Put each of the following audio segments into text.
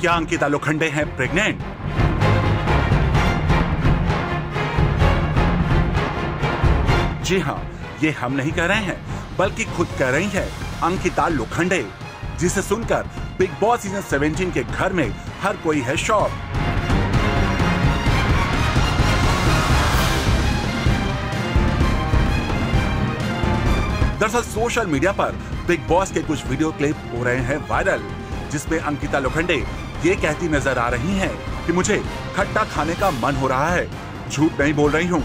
क्या अंकिता लोखंडे हैं प्रेग्नेंट? जी हाँ ये हम नहीं कह रहे हैं, बल्कि खुद कह रही है अंकिता लोखंडे जिसे सुनकर बिग बॉस सीज़न 17 के घर में हर कोई है शॉक। दरअसल सोशल मीडिया पर बिग बॉस के कुछ वीडियो क्लिप हो रहे हैं वायरल, जिसमें अंकिता लोखंडे ये कहती नज़र आ रही हैं कि मुझे खट्टा खाने का मन हो रहा है। झूठ नहीं बोल रही हूँ।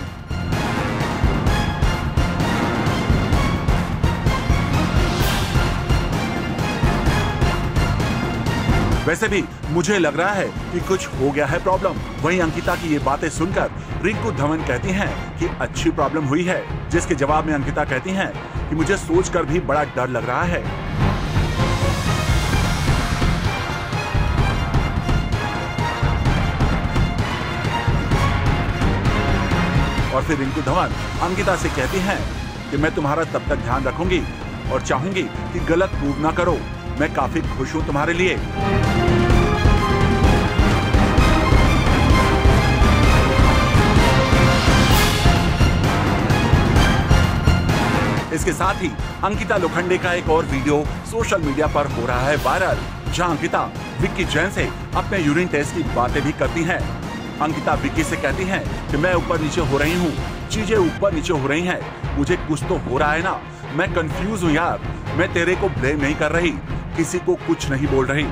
वैसे भी मुझे लग रहा है कि कुछ हो गया है प्रॉब्लम। वहीं अंकिता की ये बातें सुनकर रिंकू धवन कहती हैं कि अच्छी प्रॉब्लम हुई है, जिसके जवाब में अंकिता कहती हैं कि मुझे सोचकर भी बड़ा डर लग रहा है। और फिर रिंकू धवन अंकिता से कहती हैं कि मैं तुम्हारा तब तक ध्यान रखूँगी और चाहूँगी कि गलत प्रूव ना करो। मैं काफ़ी खुश हूँ तुम्हारे लिए। इसके साथ ही अंकिता लोखंडे का एक और वीडियो सोशल मीडिया पर हो रहा है वायरल, जहाँ अंकिता, विक्की जैन से अपने यूरिन टेस्ट की बातें भी करती हैं। अंकिता विक्की से कहती हैं कि मैं ऊपर नीचे हो रही हूँ चीज़ें ऊपर नीचे हो रही हैं मुझे कुछ तो हो रहा है ना। मैं कंफ्यूज हूँ यार मैं तेरे को ब्लेम नहीं कर रही किसी को कुछ नहीं बोल रही।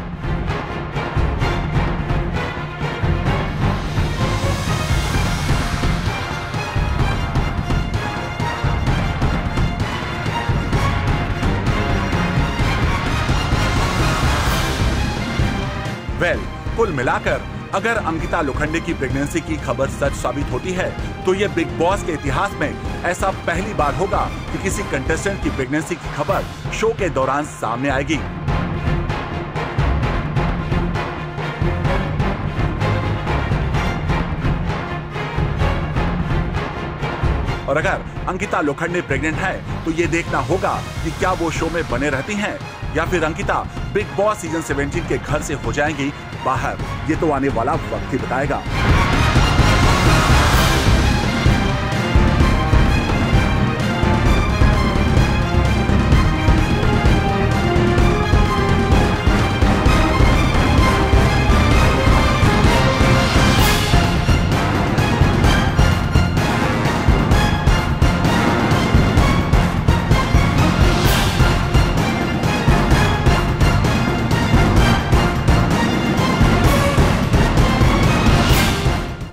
वेल well, कुल मिलाकर अगर अंकिता लोखंडे की प्रेगनेंसी की खबर सच साबित होती है तो ये बिग बॉस के इतिहास में ऐसा पहली बार होगा कि किसी कंटेस्टेंट की प्रेगनेंसी की खबर शो के दौरान सामने आएगी। और अगर अंकिता लोखंडे प्रेग्नेंट है तो ये देखना होगा कि क्या वो शो में बने रहती हैं या फिर अंकिता, बिग बॉस सीज़न 17 के घर से हो जाएँगी बाहर। ये तो आने वाला वक्त ही बताएगा।